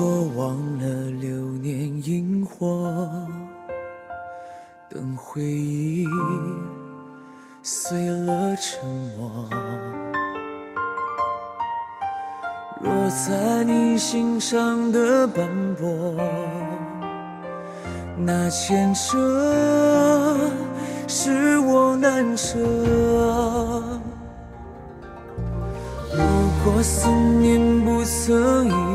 过忘了流年萤火，等回忆碎了沉默。落在你心上的斑驳，那牵扯是我难舍。如果思念不曾遗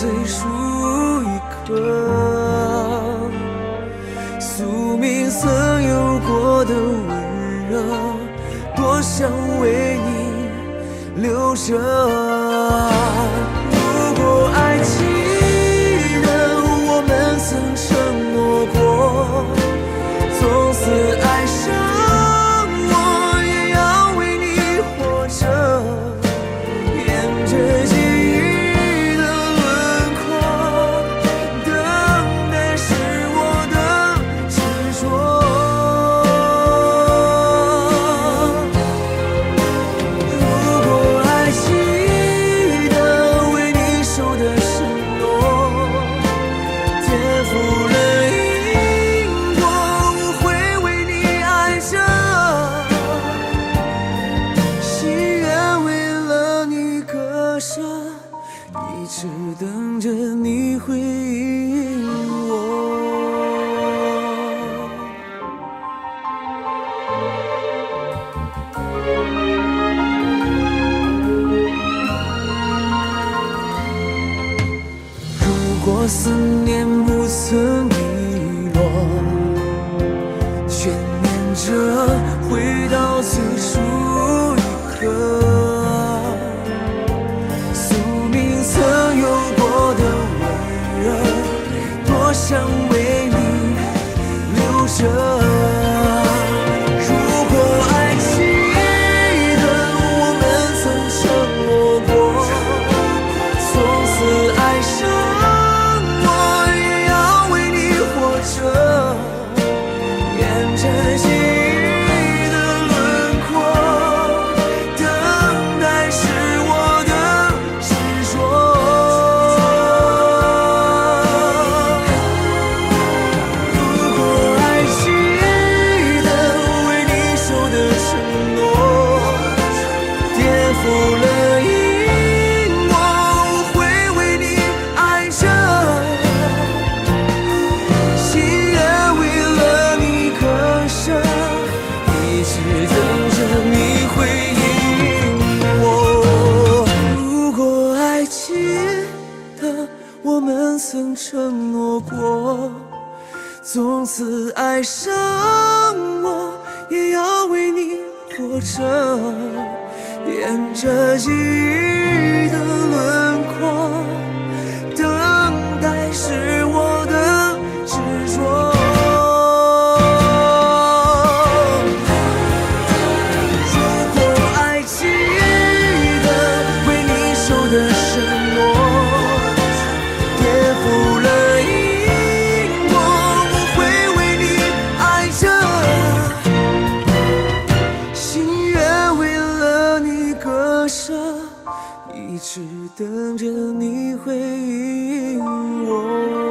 最初一刻宿命曾有过的温热多想为你留着思念不曾遗落眷恋着回到最初一刻宿命曾有过的温柔多想从此爱上我也要为你活着沿着记忆的一直等着你回应我。